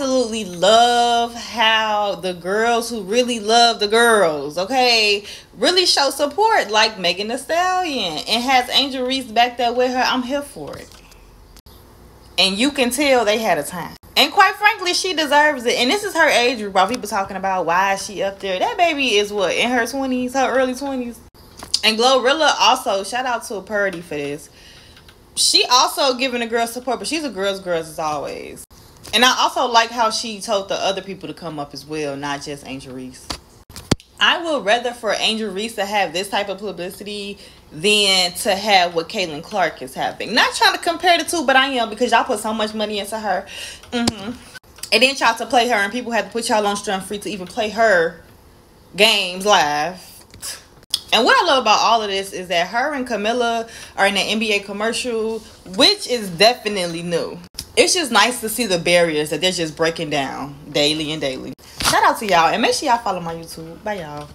absolutely love how the girls who really love the girls, okay, really show support, like Megan Thee Stallion, and has Angel Reese back there with her. I'm here for it. And you can tell they had a time. And quite frankly, she deserves it. And this is her age group. While people talking about why is she up there, that baby is what in her twenties, her early twenties. And Glorilla also shout out to Purdy for this. She also giving a girl support, but she's a girl's girls as always. And I also like how she told the other people to come up as well, not just Angel Reese. I would rather for Angel Reese to have this type of publicity than to have what Caitlin Clark is having. Not trying to compare the two, but I am because y'all put so much money into her. Mm-hmm. And then y'all to play her, and people had to put y'all on strong free to even play her games live. And what I love about all of this is that her and Kamilla are in an NBA commercial, which is definitely new. It's just nice to see the barriers that they're just breaking down daily and daily. Shout out to y'all and make sure y'all follow my YouTube. Bye y'all.